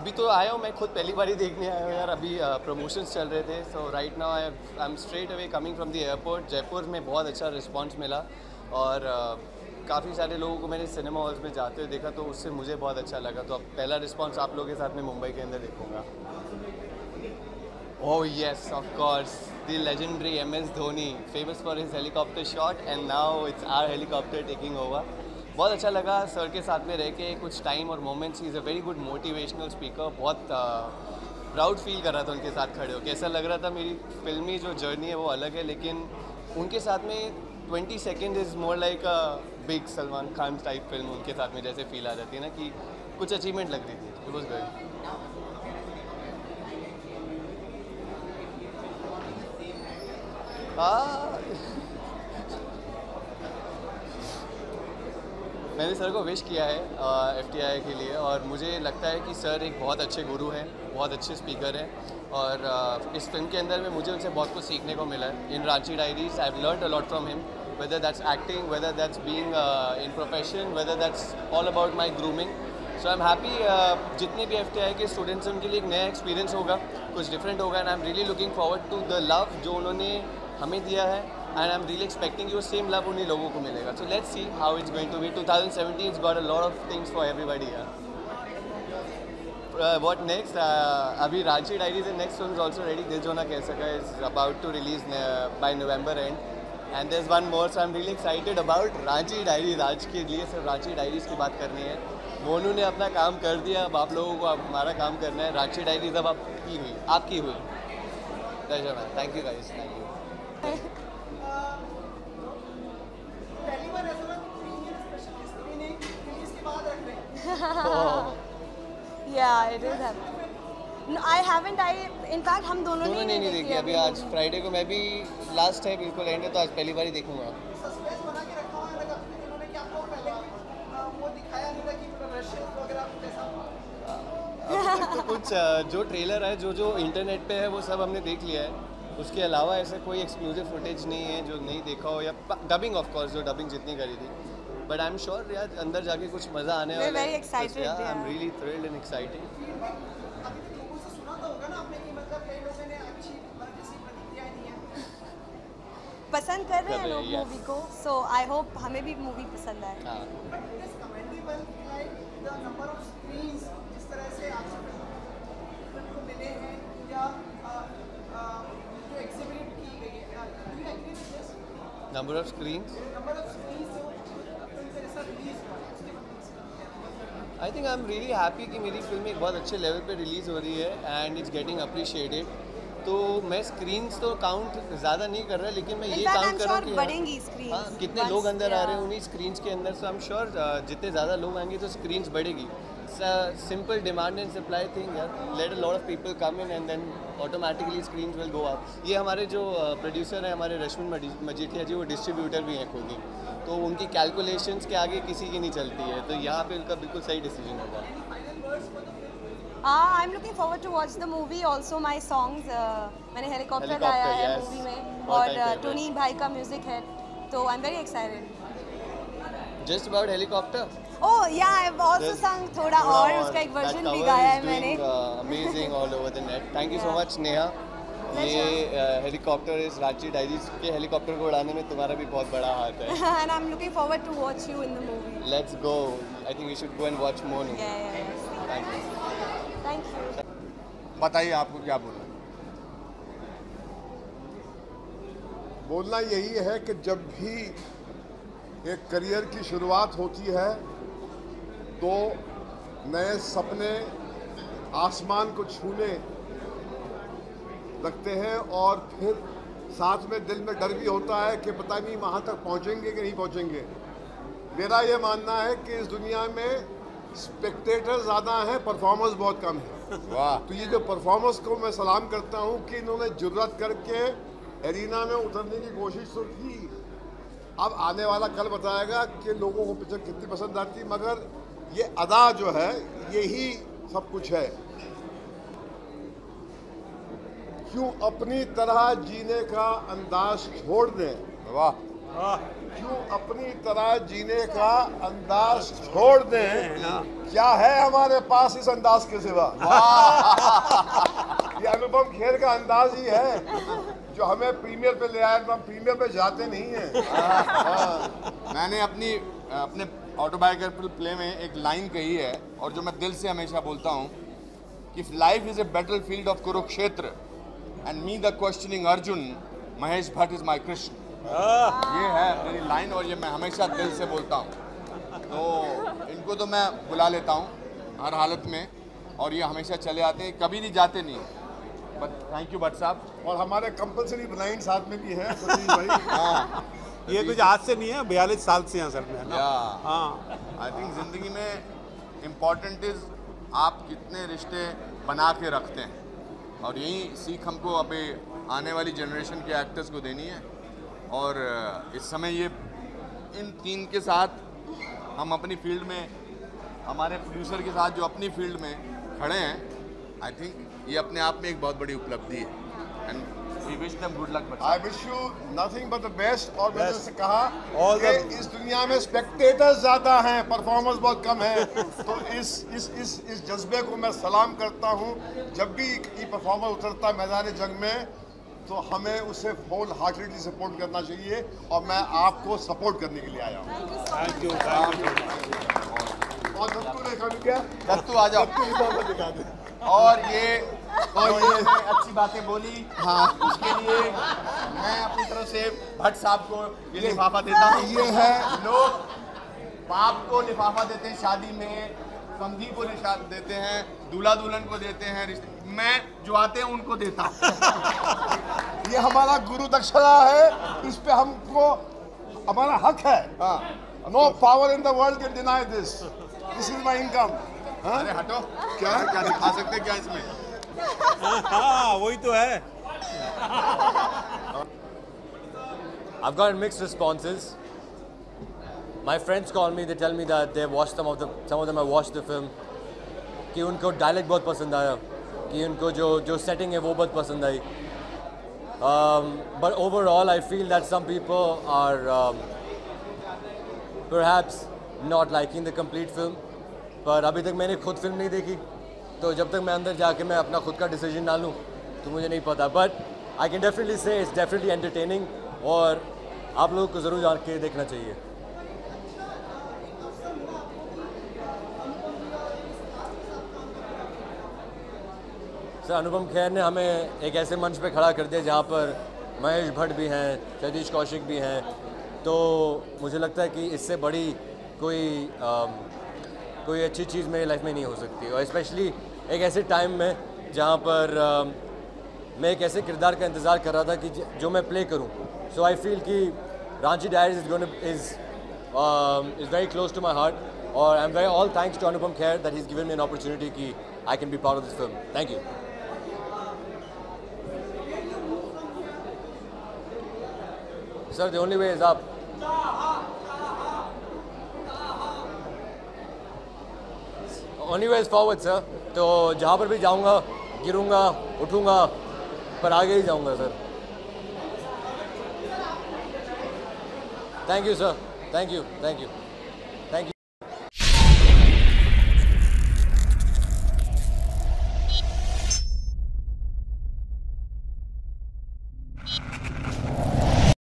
अभी तो आया हूँ मैं खुद पहली बार ही देखने आया हूँ यार अभी प्रमोशंस चल रहे थे so right now I I am straight away coming from the airport Jaipur में बहुत अच्छा रिस्पॉन्स मिला और काफ़ी सारे लोगों को मैंने सिनेमा हॉल्स में जाते हुए देखा तो उससे मुझे बहुत अच्छा लगा तो अब पहला रिस्पॉन्स आप लोगों के साथ में मुंबई के अंदर देखूँगा Oh yes, of course. The legendary MS Dhoni, famous for his helicopter shot, and now it's our helicopter taking over. बहुत अच्छा लगा सर के साथ में रह के कुछ टाइम और moments is a very good motivational speaker बहुत प्राउड फील कर रहा था उनके साथ खड़े हो कैसा लग रहा था मेरी फिल्मी जो जर्नी है वो अलग है, लेकिन उनके साथ में 20 second is more like a big Salman Khan type film उनके साथ में जैसे फील आ जाती है ना कि कुछ अचीवमेंट लग रही थी. इट वॉज़ गुड मैंने सर को विश किया है एफटीआई के लिए और मुझे लगता है कि सर एक बहुत अच्छे गुरु हैं बहुत अच्छे स्पीकर हैं और uh, इस फ़िल्म के अंदर में मुझे उनसे बहुत कुछ सीखने को मिला है। In Ranchi Diaries I have learn a lot from him whether that's acting whether that's being in profession whether that's all about my grooming so I am happy जितने भी एफटीआई के स्टूडेंट्स हैं उनके लिए एक नया एक्सपीरियंस होगा कुछ डिफरेंट होगा and I am really looking forward to the love जो उन्होंने हमें दिया है। I am really expecting you same love उन्हीं लोगों को मिलेगा. So let's see how it's going to be 2017 it's got a lot of things for everybody what next? Uh, अभी Ranchi Diaries and next film also ready Dil Jo Na Keh Saka is about to release by November and and there one more so I am really excited about Ranchi Diaries आज के लिए सिर्फ़ Ranchi diaries की बात करनी है. मोनू ने अपना काम कर दिया. अब आप लोगों को अब हमारा काम करना है. रांची डायरीज अब आपकी हुई. आपकी हुई. Ma'am thank you guys thank you पहली बार ऐसा हुआ कि प्रीमियर स्पेशल स्क्रीनिंग रिलीज़ के बाद हैं yeah, it is happening. No, I haven't. I in fact हम दोनों दोनों ने नहीं देखी अभी आज. फ्राइडे को मैं भी लास्ट है बिल्कुल एंड है तो आज पहली बार ही देखूँगा सस्पेंस बना के रखा हुआ लगा इन्होंने कि आपको पहले वो दिखाया नहीं था कि रशियन वगैरह कुछ ऐसा अभी तक तो कुछ जो ट्रेलर है जो जो इंटरनेट पे है वो सब हमने देख लिया है उसके अलावा ऐसा कोई एक्सक्लूसिव फुटेज नहीं है जो नहीं देखा हो या डबिंग ऑफ़ कोर्स जो डबिंग जितनी करी थी बट आई एम श्योर यार अंदर जाके कुछ मज़ा आने We're वाला very excited, I am really thrilled and excited अभी तक लोगों से सुना तो होगा ना आपने कि मतलब कई लोगों ने अच्छी मतलब किसी प्रतिक्रिया नहीं है। पसंद कर रहे हैं लोग मूवी को सो आई होप हमें भी मूवी पसंद आए। हाँ। Number of screens I think I am really happy कि मेरी फ़िल्म एक बहुत अच्छे लेवल पे रिलीज़ हो रही है एंड इट्स गेटिंग अप्रिशिएटेड तो मैं स्क्रीन्स तो काउंट ज़्यादा नहीं कर रहा लेकिन मैं In ये fact, काउंट कर रहा हूँ कि हाँ कितने once, लोग अंदर आ रहे हैं उन्हीं स्क्रीन्स के अंदर सो आई एम श्योर जितने ज़्यादा लोग आएँगे तो स्क्रीन्स बढ़ेगी। Simple demand and supply thing यार let a lot of people come in and then automatically screens will go up ये हमारे जो प्रोड्यूसर हैं हमारे रश्मिन मजीठिया जी वो डिस्ट्रीब्यूटर भी हैं खुद ही। तो उनकी कैलकुलेशंस के आगे किसी की नहीं चलती है। तो यहाँ पे उनका बिल्कुल सही डिसीज़न होगा। हाँ I am looking forward to watch the movie also my songs मैंने हेलीकॉप्टर गाया है मूवी में। और टोनी भाई का म्यूज़िक है तो I am very excited just about helicopter oh yeah I have also There's संग थोड़ा और उसका एक वर्जन भी गाया है मैंने amazing all over the net thank you so Yeah. Much Neha ये हेलीकॉप्टर इस रांची डायरीज के हेलीकॉप्टर को उड़ाने में तुम्हारा भी बहुत बड़ा हाथ है। And I'm looking forward to watch you in the movie. Let's go I think we should go and watch Monu Yeah, yeah, yeah. Thank you Thank you. बताइए आपको क्या बोलना बोलना यही है कि जब भी एक करियर की शुरुआत होती है तो नए सपने आसमान को छूने लगते हैं और फिर साथ में दिल में डर भी होता है कि पता नहीं वहाँ तक पहुँचेंगे कि नहीं पहुँचेंगे। मेरा ये मानना है कि इस दुनिया में स्पेक्टेटर ज़्यादा हैं परफॉर्मर्स बहुत कम हैं। वाह। तो ये जो परफॉर्मर्स को मैं सलाम करता हूँ कि इन्होंने जुर्रत करके एरिना में उतरने की कोशिश तो की। अब आने वाला कल बताएगा कि लोगों को पिक्चर कितनी पसंद आती मगर ये अदा जो है यही सब कुछ है। क्यों अपनी तरह जीने का अंदाज छोड़ दें? वाह। क्यों अपनी तरह जीने का अंदाज छोड़ दें? क्या है हमारे पास इस अंदाज के सिवा? ये अनुपम खेर का अंदाज ही है जो हमें प्रीमियर पे ले आया तो हम प्रीमियर पे जाते नहीं हैं। हाँ। मैंने अपनी अपने ऑटोबायोग्राफिकल प्ले में एक लाइन कही है और जो मैं दिल से हमेशा बोलता हूँ कि life is a battlefield of Kurukshetra and me the questioning Arjun Mahesh Bhatt is my Krishna ये है मेरी लाइन और ये मैं हमेशा दिल से बोलता हूँ। तो इनको तो मैं बुला लेता हूँ हर हालत में और ये हमेशा चले आते हैं कभी नहीं जाते नहीं बट थैंक यू भट्ट साहब। और हमारे कंपलसरी ब्लाइंड साथ में भी है भाई। हाँ। ये कुछ आज से नहीं है बयालीस साल से हैं सर में है हाँ। आई थिंक ज़िंदगी में इंपॉर्टेंट इज़ आप कितने रिश्ते बना के रखते हैं। और यही सीख हमको अभी आने वाली जनरेशन के एक्टर्स को देनी है। और इस समय ये इन तीन के साथ हम अपनी फ़ील्ड में हमारे प्रोड्यूसर के साथ जो अपनी फ़ील्ड में खड़े हैं आई थिंक ये अपने आप में एक बहुत बड़ी उपलब्धि है। And wish them good luck बच्चा। I wish you nothing but the best और मैंने Best. कहा All कि the- इस दुनिया में स्पेक्टेटर्स ज़्यादा हैं परफॉर्मर्स बहुत कम है। तो इस इस इस इस जज्बे को मैं सलाम करता हूँ। जब भी ये परफॉर्मर उतरता है मैदान जंग में तो हमें उसे होल हार्टेडली सपोर्ट करना चाहिए और मैं आपको सपोर्ट करने के लिए आया हूँ। थैंक यू थैंक यू और दत्तू ने कहा क्या? दत्तू आ जाओ। और ये और और ये- अच्छी बातें बोली। हाँ। उसके लिए मैं अपनी तरफ़ से भट्ट साहब को ये लिफाफा देता हूँ। ये है। लोग बाप को लिफाफा देते हैं शादी में समधी को देते हैं दूल्हा दुल्हन को देते हैं मैं जो आते हैं उनको देता हूँ। ये हमारा गुरु दक्षिणा है इस पे हमको हमारा हक है। हाँ। No power in the world can deny this this is my income अरे हटो। क्या? क्या दिखा सकते हैं क्या इसमें? हाँ वही तो है I've gotten mixed responses. My friends call me, they tell me that they watched some of the some of them have watched the film. कि उनको डायलेक्ट बहुत पसंद आया कि उनको जो जो सेटिंग है वो बहुत पसंद आई but overall I feel that some people are perhaps not liking the complete film पर अभी तक मैंने खुद फ़िल्म नहीं देखी तो जब तक मैं अंदर जाके मैं अपना खुद का डिसीज़न ना लूँ तो मुझे नहीं पता। But I can definitely say it's definitely entertaining और आप लोगों को ज़रूर जाके देखना चाहिए। सर, अनुपम खेर ने हमें एक ऐसे मंच पे खड़ा कर दिया जहाँ पर महेश भट्ट भी हैं, जगदीश कौशिक भी हैं। तो मुझे लगता है कि इससे बड़ी कोई कोई अच्छी चीज़ मेरी लाइफ में नहीं हो सकती। और स्पेशली एक ऐसे टाइम में जहाँ पर अम, मैं एक ऐसे किरदार का इंतज़ार कर रहा था कि जो मैं प्ले करूँ। सो आई फील कि Ranchi Diaries is is is very close to my heart और I am very all thanks to Anupam Kher that is given me an opportunity कि I can be part of this film thank you sir the only way is up. Only way forward sir. तो जहाँ पर भी जाऊँगा, गिरूँगा, उठूँगा, पर आगे ही जाऊँगा sir thank you sir thank you thank you